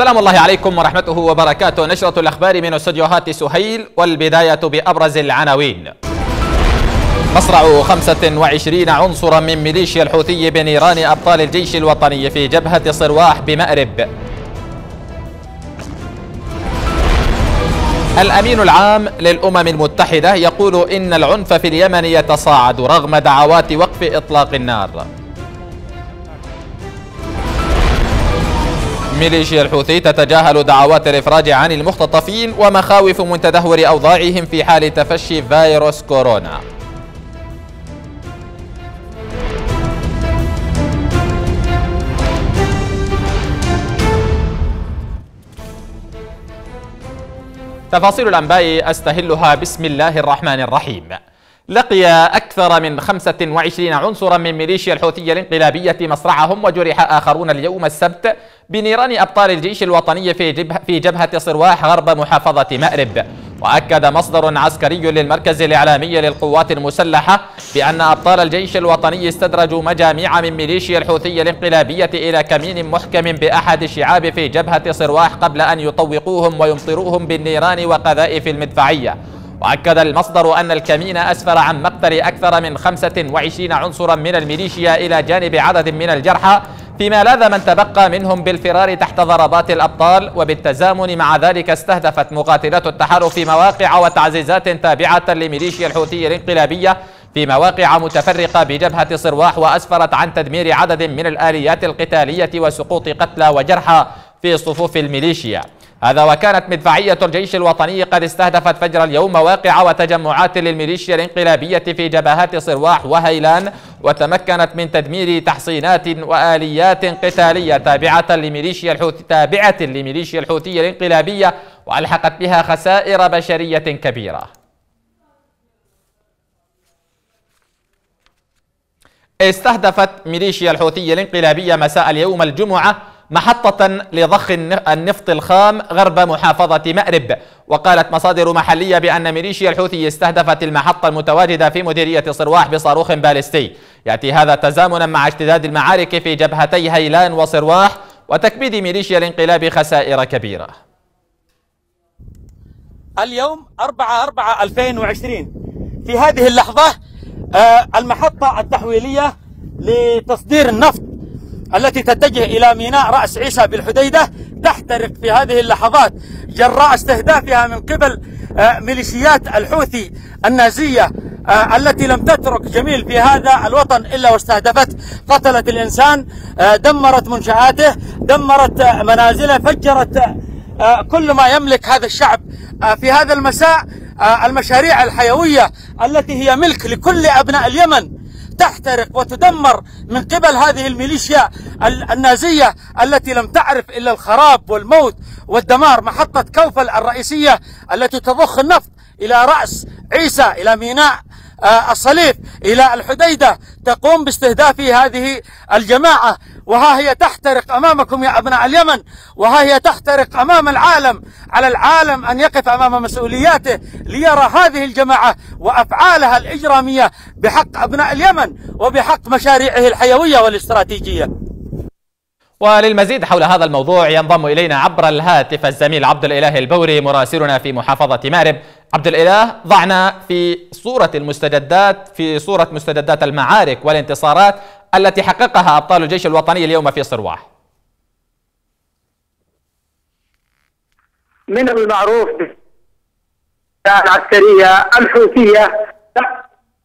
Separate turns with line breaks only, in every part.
سلام الله عليكم ورحمته وبركاته. نشرة الأخبار من استديوهات سهيل والبداية بأبرز العناوين. مصرع 25 عنصرا من ميليشيا الحوثي بنيران أبطال الجيش الوطني في جبهة صرواح بمأرب. الأمين العام للأمم المتحدة يقول إن العنف في اليمن يتصاعد رغم دعوات وقف إطلاق النار. ميليشيا الحوثي تتجاهل دعوات الإفراج عن المختطفين ومخاوف من تدهور أوضاعهم في حال تفشي فيروس كورونا. تفاصيل الأنباء أستهلها بسم الله الرحمن الرحيم. لقي أكثر من 25 عنصرا من ميليشيا الحوثية الانقلابية مصرعهم وجرح آخرون اليوم السبت بنيران أبطال الجيش الوطني في, جبهة, في جبهة صرواح غرب محافظة مأرب. وأكد مصدر عسكري للمركز الإعلامي للقوات المسلحة بأن أبطال الجيش الوطني استدرجوا مجاميع من ميليشيا الحوثية الانقلابية إلى كمين محكم بأحد الشعاب في جبهة صرواح قبل أن يطوقوهم ويمطروهم بالنيران وقذائف المدفعية. وأكد المصدر أن الكمين أسفر عن مقتل أكثر من 25 عنصرا من الميليشيا إلى جانب عدد من الجرحى فيما لاذ من تبقى منهم بالفرار تحت ضربات الأبطال وبالتزامن مع ذلك استهدفت مقاتلات التحالف مواقع وتعزيزات تابعة لميليشيا الحوثي الانقلابية في مواقع متفرقة بجبهة صرواح وأسفرت عن تدمير عدد من الآليات القتالية وسقوط قتلى وجرحى في صفوف الميليشيا. هذا وكانت مدفعية الجيش الوطني قد استهدفت فجر اليوم مواقع وتجمعات للميليشيا الانقلابية في جبهات صرواح وهيلان وتمكنت من تدمير تحصينات وآليات قتالية تابعة لميليشيا الحوثي تابعة لميليشيا الحوثية الانقلابية وألحقت بها خسائر بشرية كبيرة. استهدفت ميليشيا الحوثية الانقلابية مساء اليوم الجمعة محطة لضخ النفط الخام غرب محافظة مأرب. وقالت مصادر محلية بأن ميليشيا الحوثي استهدفت المحطة المتواجدة في مديرية صرواح بصاروخ باليستي. يأتي هذا تزامنا مع اشتداد المعارك في جبهتي هيلان وصرواح وتكبيد ميليشيا الانقلاب خسائر كبيرة.
اليوم 4 4 2020 في هذه اللحظة آه، المحطة التحويلية لتصدير النفط التي تتجه إلى ميناء رأس عيسى بالحديدة تحترق في هذه اللحظات. جراء استهدافها من قبل آه، ميليشيات الحوثي النازية آه، التي لم تترك جميل في هذا الوطن إلا واستهدفت. قتلت الإنسان آه، دمرت منشآته دمرت منازله فجرت كل ما يملك هذا الشعب. في هذا المساء المشاريع الحيوية التي هي ملك لكل أبناء اليمن. تحترق وتدمر من قبل هذه الميليشيا النازية التي لم تعرف إلا الخراب والموت والدمار محطة كوفل الرئيسية التي تضخ النفط إلى رأس عيسى إلى ميناء آه، الصليب إلى الحديدة تقوم باستهداف هذه الجماعة. وها هي تحترق أمامكم يا أبناء اليمن وها هي تحترق أمام العالم على العالم أن يقف أمام مسؤولياته ليرى هذه الجماعة وأفعالها الإجرامية بحق أبناء اليمن وبحق مشاريعه الحيوية والاستراتيجية.
وللمزيد حول هذا الموضوع ينضم إلينا عبر الهاتف الزميل عبد الإله البوري مراسلنا في محافظة مأرب. عبد الإله ضعنا في صورة المستجدات في صورة مستجدات المعارك والانتصارات. التي حققها أبطال الجيش الوطني اليوم في صرواح.
من المعروف العسكرية الحوثية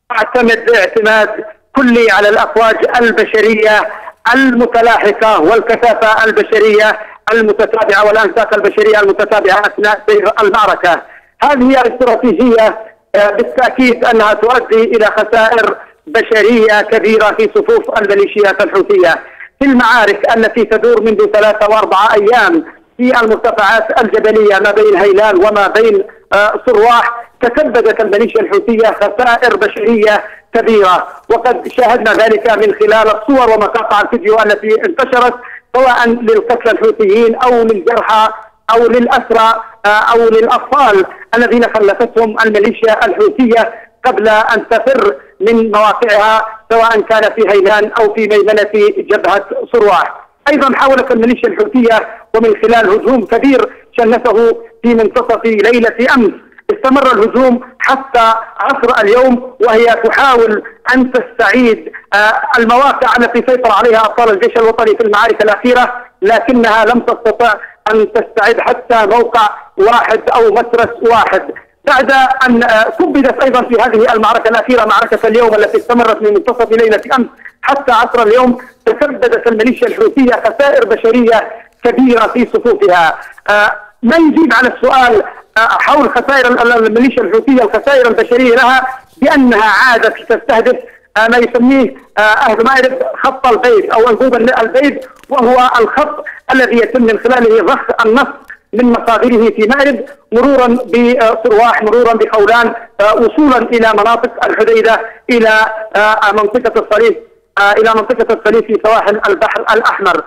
تعتمد اعتماد كلي على الأفواج البشرية المتلاحقة والكثافة البشرية المتتابعة والأنساق البشرية المتتابعة أثناء سير المعركة. هذه الاستراتيجية آه، بالتأكيد أنها تؤدي إلى خسائر بشرية كبيرة في صفوف الميليشيات الحوثية. في المعارك التي تدور منذ ثلاثة وأربعة أيام في المرتفعات الجبلية ما بين هيلان وما بين آه، صرواح تسببت الميليشيا الحوثية خسائر بشرية كبيرة. وقد شاهدنا ذلك من خلال الصور ومقاطع الفيديو التي انتشرت سواء للقتلى الحوثيين أو للجرحى أو للأسرى آه، أو للأطفال الذين خلفتهم الميليشيا الحوثية. قبل أن تفر من مواقعها سواء كان في هيلان أو في ميمنة جبهة صرواح. أيضا حاولت الميليشيا الحوثية ومن خلال هجوم كبير شنته في منتصف ليلة أمس. استمر الهجوم حتى عصر اليوم وهي تحاول أن تستعيد آه، المواقع التي سيطر عليها أبطال الجيش الوطني في المعارك الأخيرة لكنها لم تستطع أن تستعيد حتى موقع واحد أو مسرس واحد. بعد أن كبدت أيضا في هذه المعركة الأخيرة معركة اليوم التي استمرت من منتصف ليله امس حتى عصر اليوم تسببت الميليشيا الحوثية خسائر بشرية كبيرة في صفوفها. آه، ما يجيب على السؤال آه، حول خسائر الميليشيا الحوثية الخسائر البشرية لها بأنها عادت تستهدف آه، ما يسميه أهل مأرب خط البيت أو انبوب البيت وهو الخط الذي يتم من خلاله ضخ النفط من مصادره في مأرب مرورا بصرواح مرورا بخولان آه، وصولا إلى مناطق الحديده إلى آه، منطقة الصليب آه، إلى منطقة الصليب في سواحل البحر الأحمر.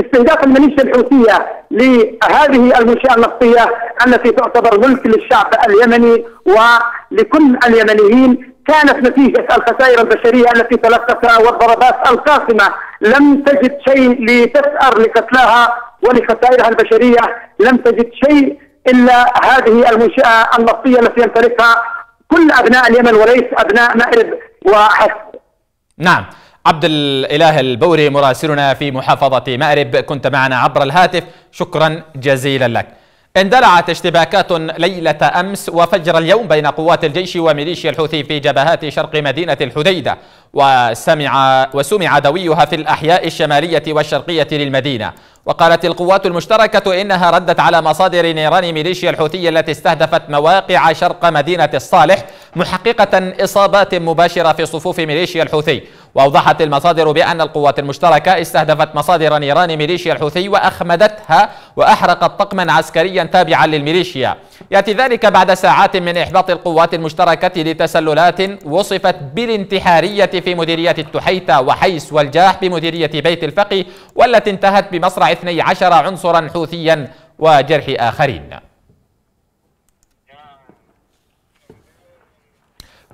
استهداف الميليشيا الحوثية لهذه المنشاه النفطية التي تعتبر ملك للشعب اليمني ولكل اليمنيين. كانت نتيجة الخسائر البشرية التي تلقتها والضربات القاسمة. لم تجد شيء لتسأر لقتلاها ولخسائرها البشرية لم تجد شيء إلا هذه المنشأة النفطية التي يمتلكها كل أبناء اليمن وليس أبناء مأرب وحسب.
نعم عبد الإله البوري مراسلنا في محافظة مأرب كنت معنا عبر الهاتف شكرا جزيلا لك. اندلعت اشتباكات ليلة أمس وفجر اليوم بين قوات الجيش وميليشيا الحوثي في جبهات شرق مدينة الحديدة وسمع وسمع دويها في الأحياء الشمالية والشرقية للمدينة. وقالت القوات المشتركة إنها ردت على مصادر نيران ميليشيا الحوثية التي استهدفت مواقع شرق مدينة الصالح محققة إصابات مباشرة في صفوف ميليشيا الحوثي. وأوضحت المصادر بأن القوات المشتركة استهدفت مصادر نيران ميليشيا الحوثي وأخمدتها وأحرقت طقما عسكريا تابعا للميليشيا. يأتي ذلك بعد ساعات من إحباط القوات المشتركة لتسللات وصفت بالانتحارية في مديرية التحيتة وحيس والجاح بمديرية بيت الفقي والتي انتهت بمصرع 12 عنصرا حوثيا وجرح آخرين.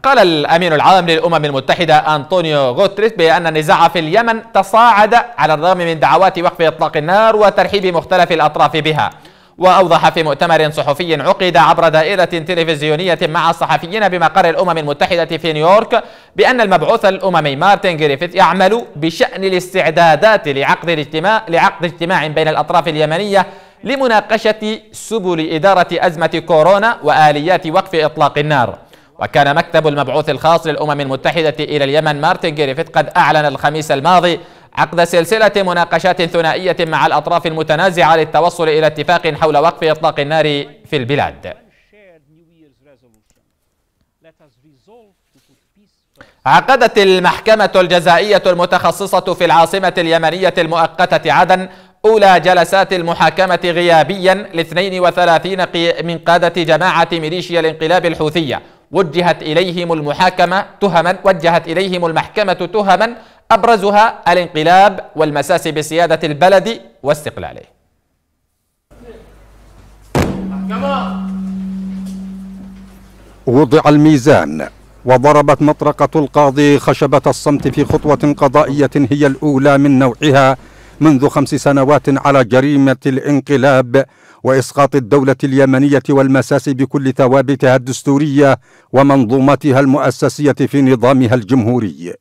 قال الأمين العام للأمم المتحدة أنطونيو غوتريس بأن النزاع في اليمن تصاعد على الرغم من دعوات وقف إطلاق النار وترحيب مختلف الأطراف بها. وأوضح في مؤتمر صحفي عقد عبر دائرة تلفزيونية مع الصحفيين بمقر الأمم المتحدة في نيويورك بأن المبعوث الأممي مارتن جريفيث يعمل بشأن الاستعدادات لعقد الاجتماع لعقد اجتماع بين الأطراف اليمنية لمناقشة سبل إدارة أزمة كورونا وآليات وقف إطلاق النار. وكان مكتب المبعوث الخاص للأمم المتحدة إلى اليمن مارتن جريفيث قد أعلن الخميس الماضي عقد سلسلة مناقشات ثنائية مع الأطراف المتنازعة للتوصل إلى اتفاق حول وقف إطلاق النار في البلاد. عقدت المحكمة الجزائية المتخصصة في العاصمة اليمنية المؤقتة عدن أولى جلسات المحاكمة غيابيا ل 32 من قادة جماعة ميليشيا الانقلاب الحوثية وجهت إليهم المحاكمة تهما وجهت إليهم المحكمة تهما أبرزها الانقلاب والمساس بسيادة البلد واستقلاله.
وضع الميزان. وضربت مطرقة القاضي خشبة الصمت في خطوة قضائية هي الأولى من نوعها منذ خمس سنوات على جريمة الانقلاب. وإسقاط الدولة اليمنية والمساس بكل ثوابتها الدستورية ومنظومتها المؤسسية في نظامها الجمهوري.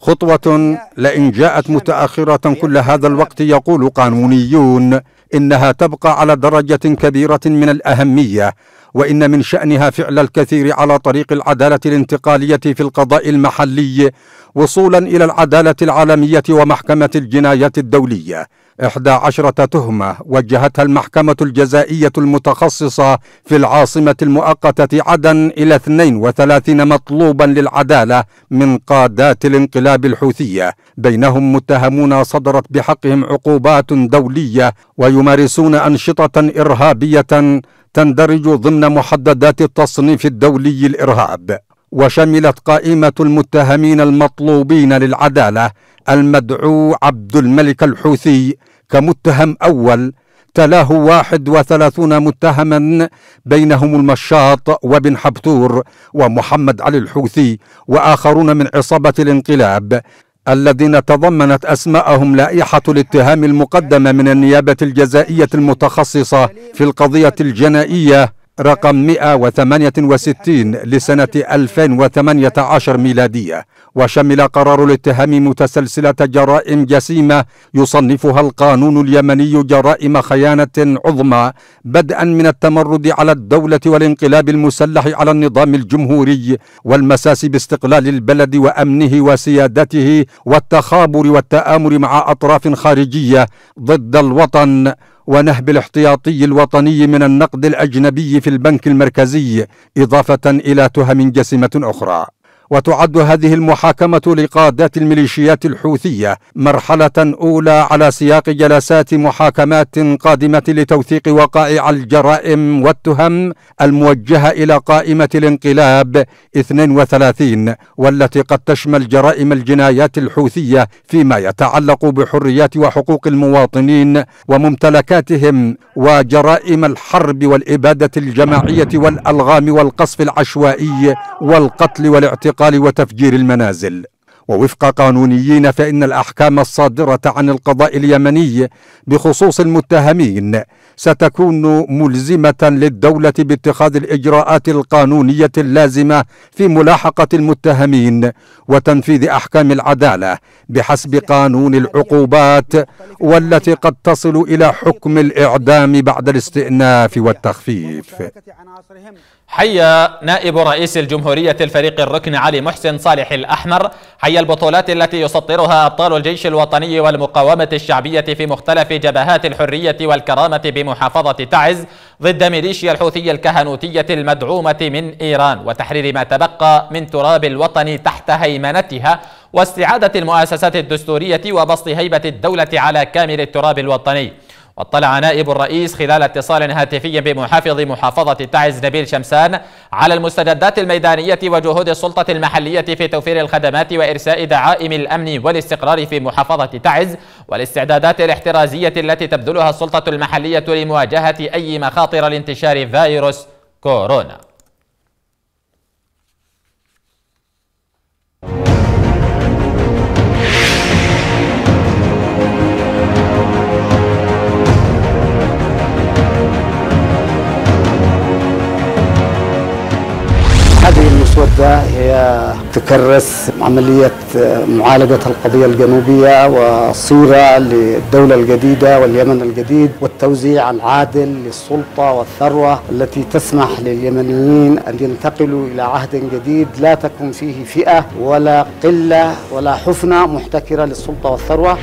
خطوة لئن جاءت متأخرة كل هذا الوقت يقول قانونيون إنها تبقى على درجة كبيرة من الأهمية وإن من شأنها فعل الكثير على طريق العدالة الانتقالية في القضاء المحلي وصولا إلى العدالة العالمية ومحكمة الجنايات الدولية. إحدى عشرة تهمة وجهتها المحكمة الجزائية المتخصصة في العاصمة المؤقتة عدن إلى 32 مطلوبا للعدالة من قادات الانقلاب الحوثية. بينهم متهمون صدرت بحقهم عقوبات دولية ويمارسون أنشطة إرهابية تندرج ضمن محددات التصنيف الدولي الإرهاب. وشملت قائمة المتهمين المطلوبين للعدالة المدعو عبد الملك الحوثي كمتهم أول تلاه واحد وثلاثون متهما بينهم المشاط وبن حبتور ومحمد علي الحوثي وآخرون من عصابة الانقلاب الذين تضمنت أسماءهم لائحة الاتهام المقدمة من النيابة الجزائية المتخصصة في القضية الجنائية. رقم 168 لسنة 2018 ميلادية وشمل قرار الاتهام متسلسلة جرائم جسيمة يصنفها القانون اليمني جرائم خيانة عظمى بدءا من التمرد على الدولة والانقلاب المسلح على النظام الجمهوري والمساس باستقلال البلد وأمنه وسيادته والتخابر والتآمر مع أطراف خارجية ضد الوطن. ونهب الاحتياطي الوطني من النقد الأجنبي في البنك المركزي إضافة إلى تهم جسمة أخرى. وتعد هذه المحاكمة لقادات الميليشيات الحوثية مرحلة أولى على سياق جلسات محاكمات قادمة لتوثيق وقائع الجرائم والتهم الموجهة إلى قائمة الانقلاب 32 والتي قد تشمل جرائم الجنايات الحوثية فيما يتعلق بحريات وحقوق المواطنين وممتلكاتهم وجرائم الحرب والإبادة الجماعية والألغام والقصف العشوائي والقتل والاعتقال الاعتقال وتفجير المنازل. ووفق قانونيين فإن الأحكام الصادرة عن القضاء اليمني بخصوص المتهمين ستكون ملزمة للدولة باتخاذ الإجراءات القانونية اللازمة في ملاحقة المتهمين وتنفيذ أحكام العدالة بحسب قانون العقوبات والتي قد تصل إلى حكم الإعدام بعد الاستئناف والتخفيف.
حي نائب رئيس الجمهورية الفريق الركن علي محسن صالح الأحمر. البطولات التي يسطرها أبطال الجيش الوطني والمقاومة الشعبية في مختلف جبهات الحرية والكرامة بمحافظة تعز ضد ميليشيا الحوثي الكهنوتية المدعومة من إيران وتحرير ما تبقى من تراب الوطن تحت هيمنتها واستعادة المؤسسات الدستورية وبسط هيبة الدولة على كامل التراب الوطني. واطلع نائب الرئيس خلال اتصال هاتفي بمحافظ محافظة تعز نبيل شمسان على المستجدات الميدانية وجهود السلطة المحلية في توفير الخدمات وإرساء دعائم الأمن والاستقرار في محافظة تعز والاستعدادات الاحترازية التي تبذلها السلطة المحلية لمواجهة أي مخاطر لانتشار فيروس كورونا.
المسودة هي تكرس عملية معالجة القضية الجنوبية وصيرة للدولة الجديدة واليمن الجديد والتوزيع العادل للسلطة والثروة التي تسمح لليمنيين أن ينتقلوا إلى عهد جديد لا تكون فيه فئة ولا قلة ولا حفنة محتكرة للسلطة والثروة.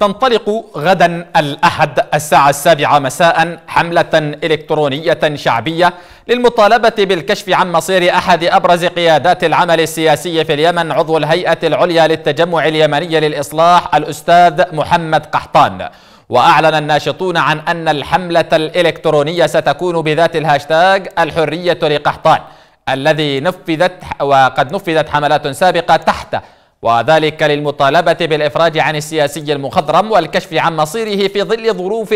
تنطلق غدا الأحد الساعة السابعة مساء حملة إلكترونية شعبية للمطالبة بالكشف عن مصير أحد أبرز قيادات العمل السياسي في اليمن عضو الهيئة العليا للتجمع اليمني للإصلاح الأستاذ محمد قحطان. وأعلن الناشطون عن أن الحملة الإلكترونية ستكون بذات الهاشتاج الحرية لقحطان الذي نفذت وقد نفذت حملات سابقة تحت وذلك للمطالبة بالإفراج عن السياسي المخضرم والكشف عن مصيره في ظل ظروف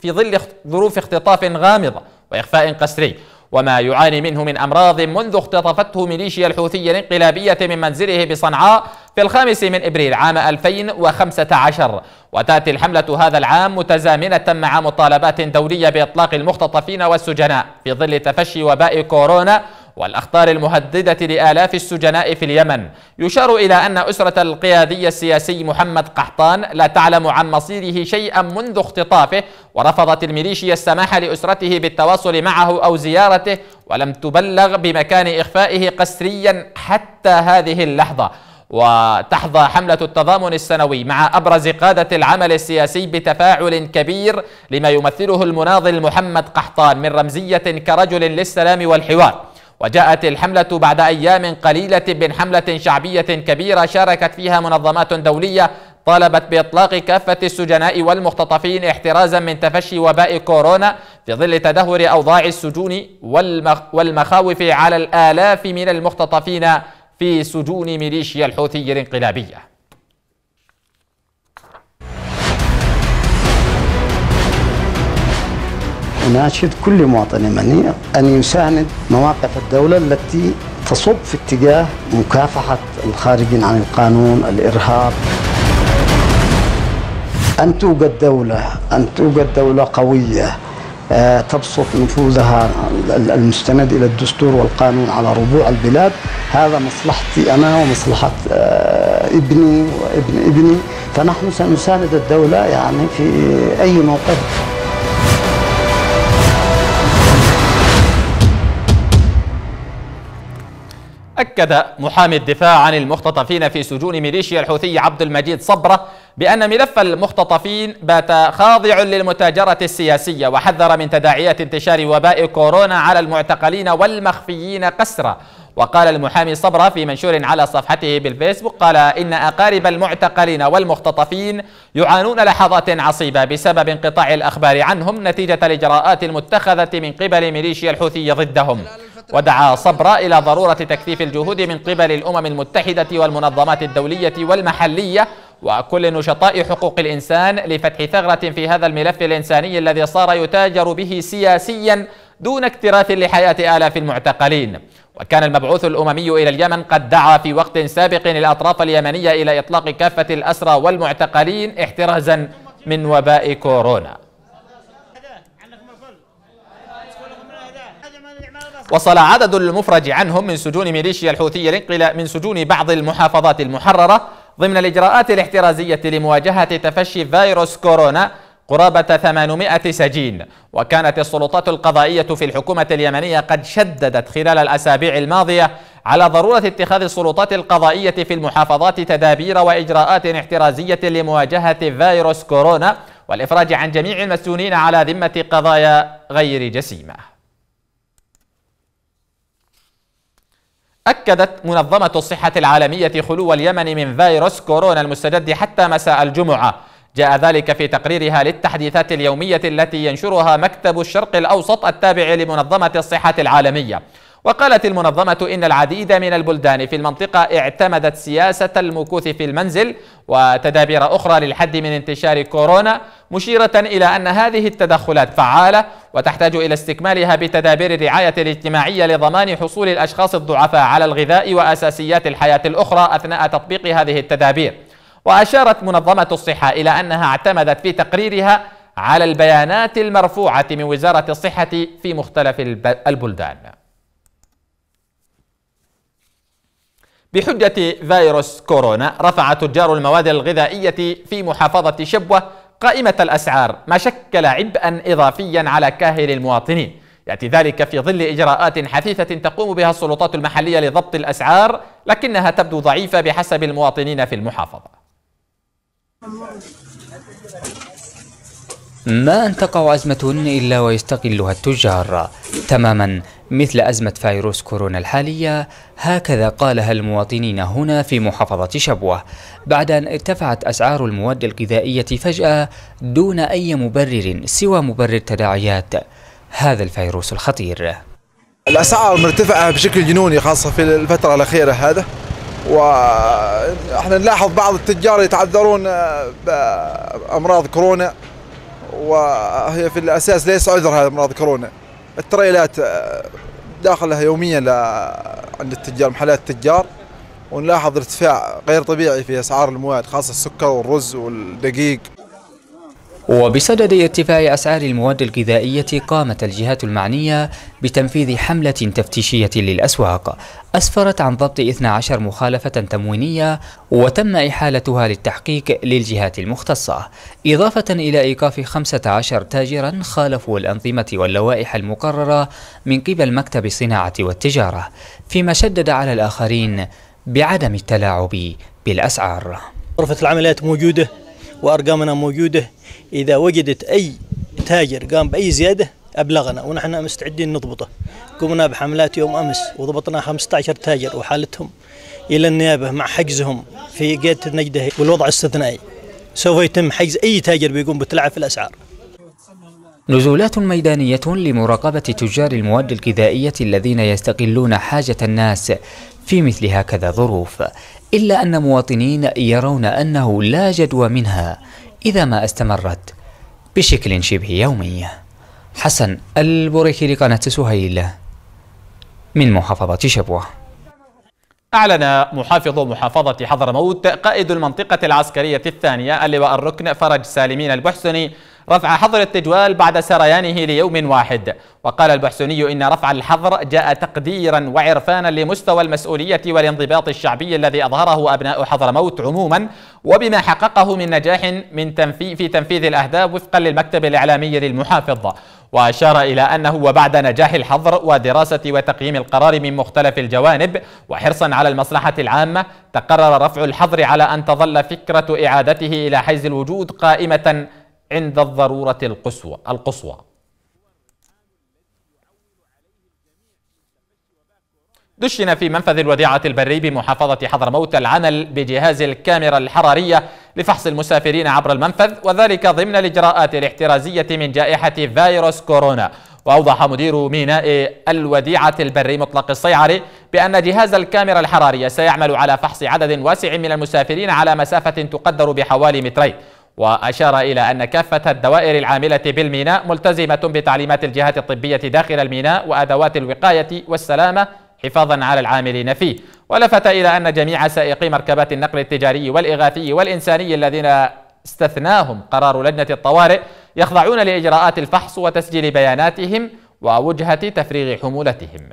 في ظل ظروف اختطاف غامضة وإخفاء قسري. وما يعاني منه من أمراض منذ اختطفته ميليشيا الحوثي الانقلابية من منزله بصنعاء في الخامس من إبريل عام 2015 وتأتي الحملة هذا العام متزامنة مع مطالبات دولية بإطلاق المختطفين والسجناء في ظل تفشي وباء كورونا والأخطار المهددة لآلاف السجناء في اليمن. يشار إلى أن أسرة القيادي السياسي محمد قحطان لا تعلم عن مصيره شيئا منذ اختطافه ورفضت الميليشيا السماح لأسرته بالتواصل معه أو زيارته ولم تبلغ بمكان إخفائه قسريا حتى هذه اللحظة. وتحظى حملة التضامن السنوي مع أبرز قادة العمل السياسي بتفاعل كبير لما يمثله المناضل محمد قحطان من رمزية كرجل للسلام والحوار. وجاءت الحملة بعد أيام قليلة من حملة شعبية كبيرة شاركت فيها منظمات دولية طالبت بإطلاق كافة السجناء والمختطفين احترازا من تفشي وباء كورونا في ظل تدهور أوضاع السجون والمخاوف على الآلاف من المختطفين في سجون ميليشيا الحوثي الانقلابية.
أناشد كل مواطن يمني أن يساند مواقف الدولة التي تصب في اتجاه مكافحة الخارجين عن القانون الإرهاب. أن توجد دولة أن توجد دولة قوية آه، تبسط نفوذها المستند إلى الدستور والقانون على ربوع البلاد. هذا مصلحتي أنا ومصلحة آه، ابني وابن ابني. فنحن سنساند الدولة يعني في أي موقف.
أكد محامي الدفاع عن المختطفين في سجون ميليشيا الحوثي عبد المجيد صبرة بأن ملف المختطفين بات خاضع للمتاجرة السياسية وحذر من تداعيات انتشار وباء كورونا على المعتقلين والمخفيين قسرا وقال المحامي صبرة في منشور على صفحته بالفيسبوك قال إن أقارب المعتقلين والمختطفين يعانون لحظات عصيبة بسبب انقطاع الأخبار عنهم نتيجة الإجراءات المتخذة من قبل ميليشيا الحوثي ضدهم. ودعا صبرا إلى ضرورة تكثيف الجهود من قبل الأمم المتحدة والمنظمات الدولية والمحلية وكل نشطاء حقوق الإنسان لفتح ثغرة في هذا الملف الإنساني الذي صار يتاجر به سياسيا دون اكتراث لحياة آلاف المعتقلين. وكان المبعوث الأممي إلى اليمن قد دعا في وقت سابق الأطراف اليمنية إلى إطلاق كافة الأسرى والمعتقلين احترازا من وباء كورونا. وصل عدد المفرج عنهم من سجون ميليشيا الحوثية من سجون بعض المحافظات المحررة ضمن الإجراءات الاحترازية لمواجهة تفشي فيروس كورونا قرابة 800 سجين. وكانت السلطات القضائية في الحكومة اليمنية قد شددت خلال الأسابيع الماضية على ضرورة اتخاذ السلطات القضائية في المحافظات تدابير وإجراءات احترازية لمواجهة فيروس كورونا والإفراج عن جميع المسجونين على ذمة قضايا غير جسيمة. أكدت منظمة الصحة العالمية خلو اليمن من فيروس كورونا المستجد حتى مساء الجمعة. جاء ذلك في تقريرها للتحديثات اليومية التي ينشرها مكتب الشرق الأوسط التابع لمنظمة الصحة العالمية. وقالت المنظمة إن العديد من البلدان في المنطقة اعتمدت سياسة المكوث في المنزل وتدابير أخرى للحد من انتشار كورونا مشيرة إلى أن هذه التدخلات فعالة وتحتاج إلى استكمالها بتدابير الرعاية الاجتماعية لضمان حصول الأشخاص الضعفاء على الغذاء وأساسيات الحياة الأخرى أثناء تطبيق هذه التدابير. وأشارت منظمة الصحة إلى أنها اعتمدت في تقريرها على البيانات المرفوعة من وزارة الصحة في مختلف البلدان. بحجة فيروس كورونا رفع تجار المواد الغذائية في محافظة شبوة قائمة الأسعار ما شكل عبئا إضافيا على كاهل المواطنين. يأتي ذلك في ظل إجراءات حثيثة تقوم بها السلطات المحلية لضبط الأسعار لكنها تبدو ضعيفة بحسب المواطنين في المحافظة.
ما أن تقع أزمة إلا ويستغلها التجار. تماما. مثل أزمة فيروس كورونا الحالية هكذا قالها المواطنين هنا في محافظة شبوة. بعد أن ارتفعت أسعار المواد الغذائية فجأة دون أي مبرر سوى مبرر تداعيات هذا الفيروس الخطير.
الأسعار مرتفعة بشكل جنوني خاصة في الفترة الأخيرة هذا. وإحنا نلاحظ بعض التجار يتعذرون بأمراض كورونا وهي في الأساس ليس عذر هذا أمراض كورونا. التريلات آه، داخلها يوميا عند التجار محلات التجار. ونلاحظ ارتفاع غير طبيعي في أسعار المواد خاصة السكر والرز والدقيق.
وبصدد ارتفاع أسعار المواد الغذائية قامت الجهات المعنية بتنفيذ حملة تفتيشية للأسواق. أسفرت عن ضبط 12 مخالفة تموينية وتم إحالتها للتحقيق للجهات المختصة. إضافة إلى إيقاف 15 تاجرا خالفوا الأنظمة واللوائح المقررة من قبل مكتب الصناعة والتجارة فيما شدد على الآخرين بعدم التلاعب بالأسعار.
غرفة العمليات موجودة. وأرقامنا موجودة. إذا وجدت أي تاجر قام بأي زيادة أبلغنا ونحن مستعدين نضبطه. قمنا بحملات يوم أمس وضبطنا 15 تاجر وحالتهم إلى النيابة مع حجزهم في قيادة النجدة والوضع استثنائي. سوف يتم حجز أي تاجر بيقوم بتلعب في الأسعار.
نزولات ميدانية لمراقبة تجار المواد الغذائية الذين يستغلون حاجة الناس في مثل هكذا ظروف إلا أن مواطنين يرون أنه لا جدوى منها إذا ما استمرت بشكل شبه يومي. حسن البوريكي لقناة سهيل من محافظة شبوة.
أعلن محافظ محافظة حضرموت قائد المنطقة العسكرية الثانية اللواء الركن فرج سالمين البحسني رفع حظر التجوال بعد سريانه ليوم واحد. وقال البحسني إن رفع الحظر جاء تقديرا وعرفانا لمستوى المسؤولية والانضباط الشعبي الذي أظهره أبناء حضرموت عموما وبما حققه من نجاح من تنفي في تنفيذ الأهداف وفقا للمكتب الإعلامي للمحافظ. وأشار إلى أنه وبعد نجاح الحظر ودراسة وتقييم القرار من مختلف الجوانب وحرصا على المصلحة العامة تقرر رفع الحظر على أن تظل فكرة إعادته إلى حيز الوجود قائمة عند الضرورة القصوى القصوى. دشن في منفذ الوديعة البري بمحافظة حضرموت العمل بجهاز الكاميرا الحرارية لفحص المسافرين عبر المنفذ وذلك ضمن الإجراءات الاحترازية من جائحة فيروس كورونا. وأوضح مدير ميناء الوديعة البري مطلق الصيعري بأن جهاز الكاميرا الحرارية سيعمل على فحص عدد واسع من المسافرين على مسافة تقدر بحوالي مترين. وأشار إلى أن كافة الدوائر العاملة بالميناء ملتزمة بتعليمات الجهات الطبية داخل الميناء وأدوات الوقاية والسلامة حفاظا على العاملين فيه. ولفت إلى أن جميع سائقي مركبات النقل التجاري والإغاثي والإنساني الذين استثناهم قرار لجنة الطوارئ يخضعون لإجراءات الفحص وتسجيل بياناتهم ووجهة تفريغ حمولتهم.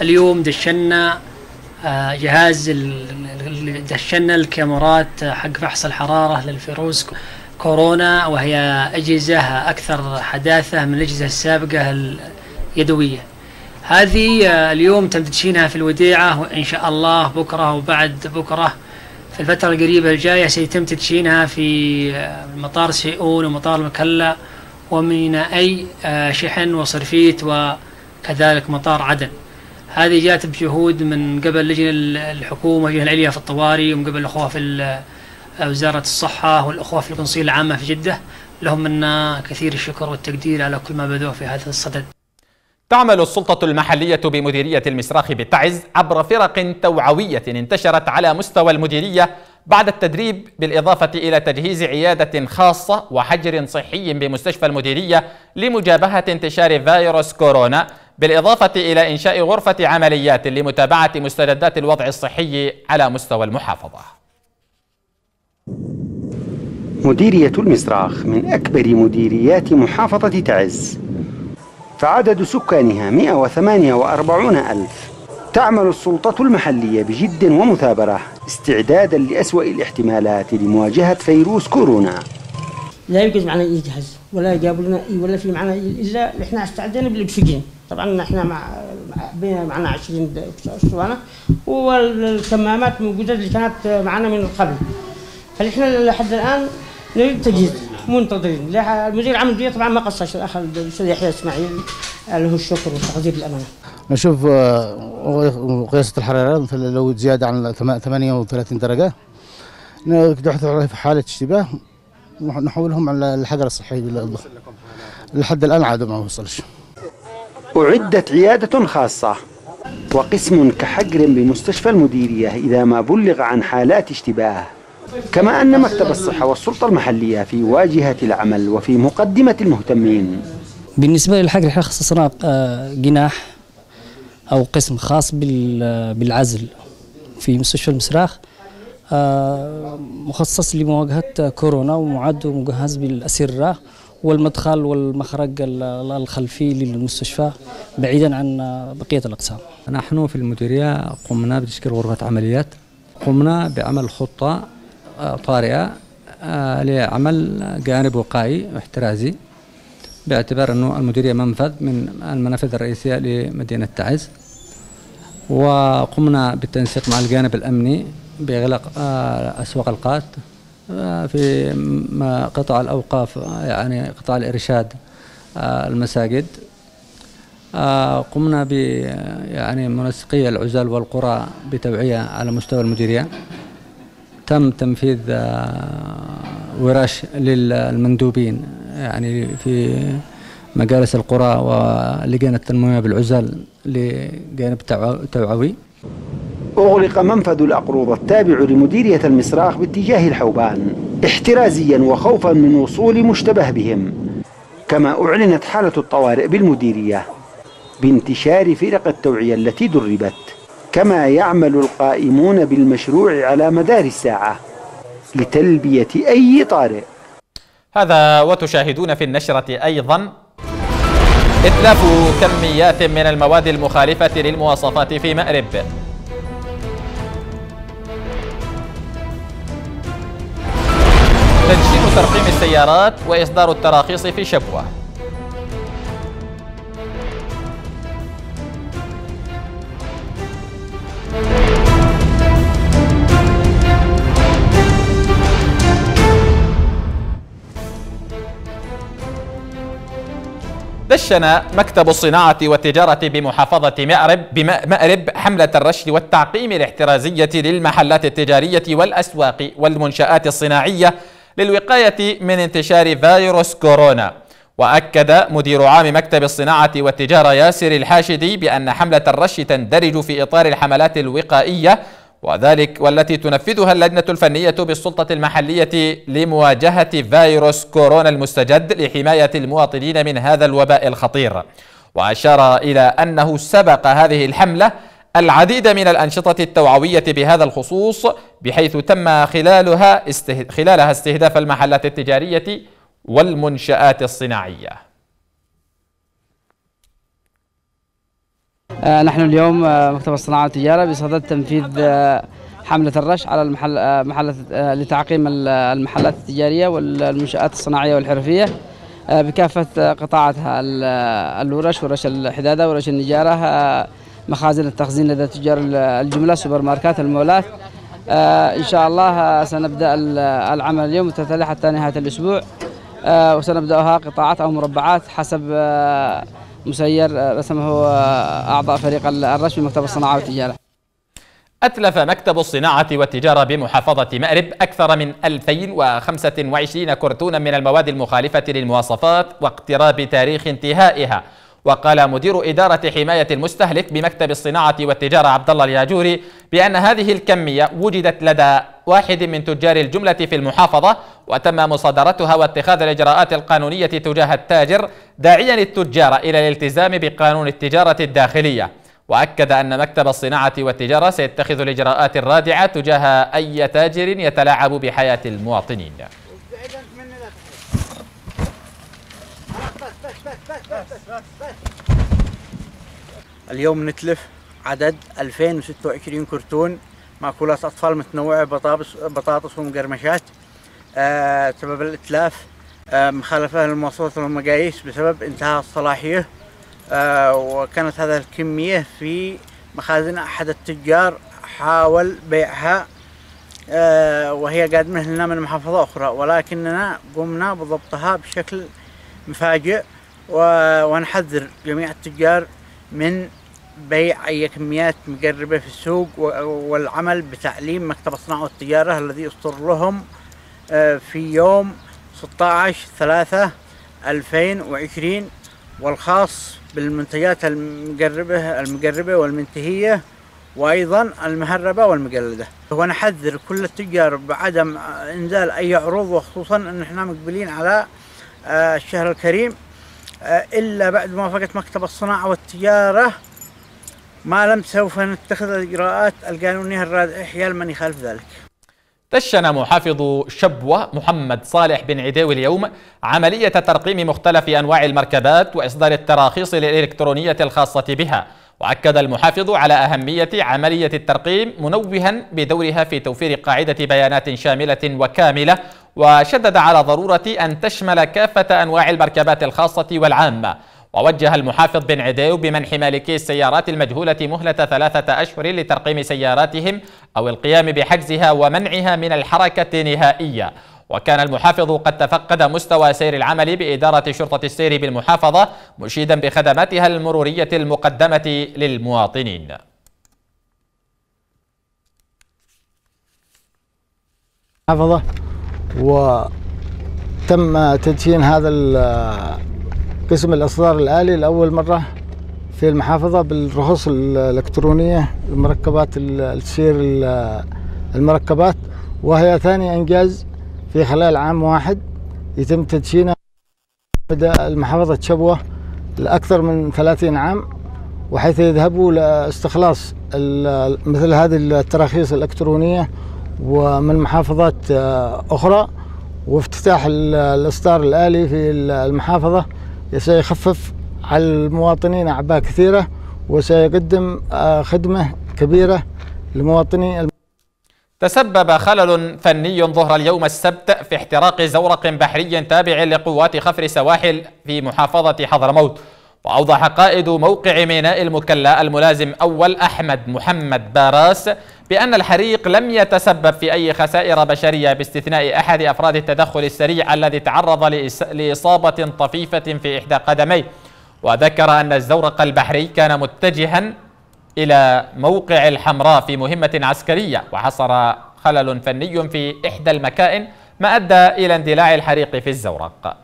اليوم دشنا آه، جهاز دشنا الكاميرات حق فحص الحرارة للفيروس كورونا وهي أجهزة أكثر حداثة من الأجهزة السابقة اليدوية. هذه آه، اليوم تم تدشينها في الوديعة وإن شاء الله بكرة وبعد بكرة في الفترة القريبة الجاية سيتم تدشينها في آه، مطار سيئون ومطار المكلا ومينائي شحن وصرفيت وكذلك مطار عدن. هذه جاءت بجهود من قبل لجنة الحكومة اللجنة العليا في الطوارئ ومن قبل الأخوة في وزارة الصحة والأخوة في القنصلية العامة في جدة. لهم منا كثير الشكر والتقدير على كل ما بذوه في هذا الصدد.
تعمل السلطة المحلية بمديرية المسراخ بالتعز عبر فرق توعوية انتشرت على مستوى المديرية بعد التدريب بالإضافة إلى تجهيز عيادة خاصة وحجر صحي بمستشفى المديرية لمجابهة انتشار فيروس كورونا. بالإضافة إلى إنشاء غرفة عمليات لمتابعة مستجدات الوضع الصحي على مستوى المحافظة.
مديرية المصراخ من أكبر مديريات محافظة تعز. فعدد سكانها 148 ألف. تعمل السلطة المحلية بجد ومثابرة استعدادا لأسوأ الاحتمالات لمواجهة فيروس كورونا.
لا يوجد معنا أي جهاز ولا جابوا لنا ولا في معنا إلا إحنا استعدينا بالأكسجين. طبعا إحنا مع معنا 20 اسطوانه والكمامات موجودة اللي كانت معنا من قبل. فإحنا لحد الآن نريد تجهيز منتظرين. المدير العام دي طبعا ما قصرش الأخ الأستاذ يحيى إسماعيل له الشكر والتقدير للامانه.
نشوف آه، قياسة الحراره لو زيادة عن 38 درجة. نحدث في حاله اشتباه نحولهم على الحجر الصحي لحد الآن عاد ما وصلش.
أعدت عيادة خاصة وقسم كحجر بمستشفى المديرية إذا ما بلغ عن حالات اشتباه. كما أن مكتب الصحة والسلطة المحلية في واجهة العمل وفي مقدمة المهتمين.
بالنسبة للحجر إحنا خصصنا آه، جناح أو قسم خاص بالعزل في مستشفى المسراخ. مخصص لمواجهة كورونا ومعد ومجهز بالأسرة والمدخل والمخرج الخلفي للمستشفى بعيدا عن بقية الأقسام.
نحن في المديرية قمنا بتشكيل غرفة عمليات. قمنا بعمل خطة آه، طارئة آه، لعمل جانب وقائي واحترازي باعتبار أنه المديرية منفذ من المنافذ الرئيسية لمدينة تعز. وقمنا بالتنسيق مع الجانب الأمني بإغلاق آه، أسواق القات في قطاع الأوقاف يعني قطاع الإرشاد المساجد. قمنا ب يعني منسقي العزال والقرى بتوعية على مستوى المديرية. تم تنفيذ ورش للمندوبين يعني في مجالس القرى ولجان التنمية بالعزال لجانب توعوي.
أغلق منفذ الأقروض التابع لمديرية المصراخ باتجاه الحوبان احترازيا وخوفا من وصول مشتبه بهم كما أعلنت حالة الطوارئ بالمديرية بانتشار فرق التوعية التي دربت كما يعمل القائمون بالمشروع على مدار الساعة لتلبية أي طارئ.
هذا وتشاهدون في النشرة أيضا. إتلاف كميات من المواد المخالفة للمواصفات في مأرب. ترقيم السيارات وإصدار التراخيص في شبوة. دشن مكتب الصناعة والتجارة بمحافظة مأرب بمأرب حملة الرشد والتعقيم الاحترازية للمحلات التجارية والأسواق والمنشآت الصناعية للوقاية من انتشار فيروس كورونا. وأكد مدير عام مكتب الصناعة والتجارة ياسر الحاشدي بأن حملة الرش تندرج في إطار الحملات الوقائية وذلك والتي تنفذها اللجنة الفنية بالسلطة المحلية لمواجهة فيروس كورونا المستجد لحماية المواطنين من هذا الوباء الخطير. وأشار إلى أنه سبق هذه الحملة العديد من الأنشطة التوعوية بهذا الخصوص بحيث تم خلالها استه... خلالها استهداف المحلات التجارية والمنشآت الصناعية.
آه نحن اليوم آه مكتب الصناعة والتجارة بصدد تنفيذ آه حملة الرش على المحل آه محلة آه لتعقيم المحلات التجارية والمنشآت الصناعية والحرفية آه بكافة قطاعاتها الورش ورش الحدادة ورش النجارة مخازن التخزين لدى تجار الجملة سوبر ماركات المولات. آه إن شاء الله سنبدأ العمل اليوم وتتلي حتى نهاية الأسبوع. آه وسنبدأها قطاعات أو مربعات حسب آه مسير رسمه أعضاء فريق الرش بمكتب الصناعة والتجارة.
أتلف مكتب الصناعة والتجارة بمحافظة مأرب أكثر من 2025 كرتونا من المواد المخالفة للمواصفات واقتراب تاريخ انتهائها. وقال مدير إدارة حماية المستهلك بمكتب الصناعة والتجارة عبد الله الياجوري بأن هذه الكمية وجدت لدى واحد من تجار الجملة في المحافظة وتم مصادرتها واتخاذ الإجراءات القانونية تجاه التاجر داعيا التجار إلى الالتزام بقانون التجارة الداخلية. وأكد أن مكتب الصناعة والتجارة سيتخذ الإجراءات الرادعة تجاه أي تاجر يتلاعب بحياة المواطنين.
اليوم نتلف عدد 2026 كرتون مأكولات أطفال متنوعة بطاطس بطاطس ومقرمشات. آه سبب الإتلاف آه مخالفة للمواصفات والمقاييس بسبب انتهاء الصلاحية. آه وكانت هذه الكمية في مخازن أحد التجار حاول بيعها. آه وهي قادمة لنا من محافظة أخرى. ولكننا قمنا بضبطها بشكل مفاجئ ونحذر جميع التجار من بيع أي كميات مقربة في السوق والعمل بتعليم مكتب الصناعة والتجارة الذي يصدر لهم في يوم 16 3 2020 والخاص بالمنتجات المقربة المقربة والمنتهية وأيضا المهربة والمقلدة. ونحذر كل التجار بعدم إنزال أي عروض وخصوصا أن إحنا مقبلين على الشهر الكريم إلا بعد موافقة مكتب الصناعة والتجارة ما لم سوف نتخذ الإجراءات القانونية الرادعة حيال من يخالف ذلك.
دشن محافظ شبوة محمد صالح بن عداوي اليوم عملية ترقيم مختلف أنواع المركبات وإصدار التراخيص الإلكترونية الخاصة بها. وأكد المحافظ على أهمية عملية الترقيم منوها بدورها في توفير قاعدة بيانات شاملة وكاملة وشدد على ضرورة أن تشمل كافة أنواع المركبات الخاصة والعامة. ووجه المحافظ بن عديو بمنح مالكي السيارات المجهولة مهلة ثلاثة أشهر لترقيم سياراتهم أو القيام بحجزها ومنعها من الحركة نهائيا وكان المحافظ قد تفقد مستوى سير العمل بإدارة شرطة السير بالمحافظة مشيدا بخدماتها المرورية المقدمة للمواطنين.
محافظة. وتم تدشين هذا قسم الإصدار الآلي لأول مرة في المحافظة بالرخص الإلكترونية المركبات السير المركبات. وهي ثاني إنجاز في خلال عام واحد يتم تدشينها بدأ المحافظة شبوة لأكثر من 30 عام وحيث يذهبوا لإستخلاص مثل هذه التراخيص الإلكترونية ومن محافظات أخرى وافتتاح الإصدار الآلي في المحافظة. سيخفف على المواطنين أعباء كثيرة وسيقدم خدمة كبيرة لمواطني
تسبب خلل فني ظهر اليوم السبت في احتراق زورق بحري تابع لقوات خفر سواحل في محافظة حضرموت. وأوضح قائد موقع ميناء المكلا الملازم أول أحمد محمد باراس بأن الحريق لم يتسبب في أي خسائر بشرية باستثناء أحد أفراد التدخل السريع الذي تعرض لإصابة طفيفة في إحدى قدميه. وذكر أن الزورق البحري كان متجها إلى موقع الحمراء في مهمة عسكرية وحصل خلل فني في إحدى المكائن ما أدى إلى اندلاع الحريق في الزورق.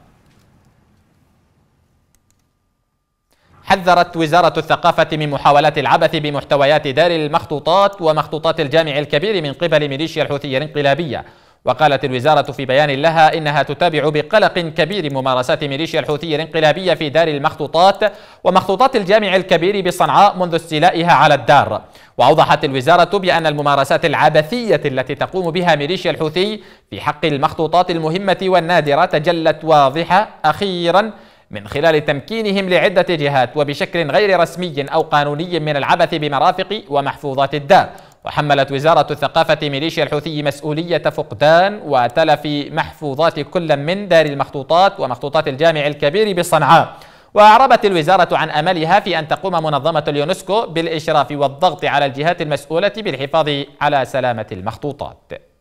حذرت وزارة الثقافة من محاولات العبث بمحتويات دار المخطوطات ومخطوطات الجامع الكبير من قبل ميليشيا الحوثية الانقلابية. وقالت الوزارة في بيان لها إنها تتابع بقلق كبير ممارسات ميليشيا الحوثية الانقلابية في دار المخطوطات ومخطوطات الجامع الكبير بصنعاء منذ استيلائها على الدار. وأوضحت الوزارة بأن الممارسات العبثية التي تقوم بها ميليشيا الحوثي في حق المخطوطات المهمة والنادرة تجلت واضحة أخيراً من خلال تمكينهم لعدة جهات وبشكل غير رسمي أو قانوني من العبث بمرافق ومحفوظات الدار. وحملت وزارة الثقافة ميليشيا الحوثي مسؤولية فقدان وتلف محفوظات كل من دار المخطوطات ومخطوطات الجامع الكبير بصنعاء. وأعربت الوزارة عن أملها في أن تقوم منظمة اليونسكو بالإشراف والضغط على الجهات المسؤولة بالحفاظ على سلامة المخطوطات.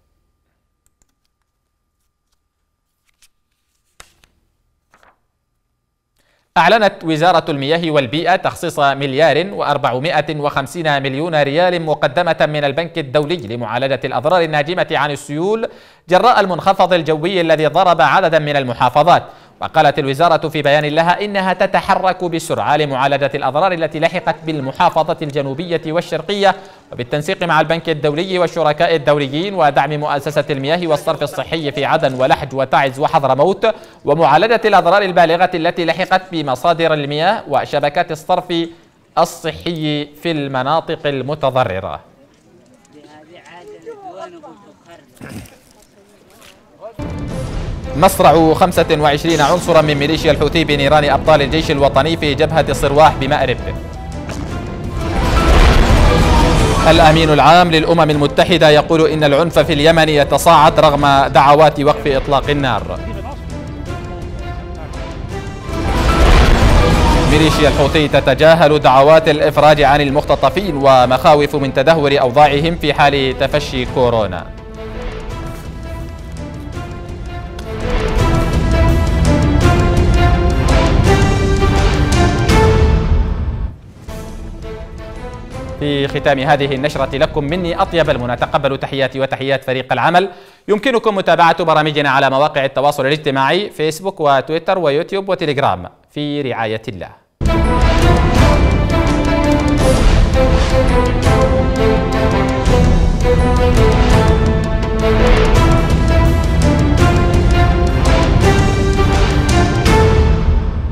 أعلنت وزارة المياه والبيئة تخصيص مليار وأربعمائة وخمسين مليون ريال مقدمة من البنك الدولي لمعالجة الأضرار الناجمة عن السيول جراء المنخفض الجوي الذي ضرب عددا من المحافظات. وقالت الوزارة في بيان لها إنها تتحرك بسرعة لمعالجة الأضرار التي لحقت بالمحافظة الجنوبية والشرقية وبالتنسيق مع البنك الدولي والشركاء الدوليين ودعم مؤسسة المياه والصرف الصحي في عدن ولحج وتعز وحضرموت ومعالجة الأضرار البالغة التي لحقت بمصادر المياه وشبكات الصرف الصحي في المناطق المتضررة. مصرع 25 عنصرا من ميليشيا الحوثي بنيران أبطال الجيش الوطني في جبهة صرواح بمأرب. الأمين العام للأمم المتحدة يقول إن العنف في اليمن يتصاعد رغم دعوات وقف إطلاق النار. ميليشيا الحوثي تتجاهل دعوات الإفراج عن المختطفين ومخاوف من تدهور أوضاعهم في حال تفشي كورونا. في ختام هذه النشرة لكم مني أطيب المنى. تقبلوا تحياتي وتحيات فريق العمل. يمكنكم متابعة برامجنا على مواقع التواصل الاجتماعي فيسبوك وتويتر ويوتيوب وتليجرام. في رعاية الله.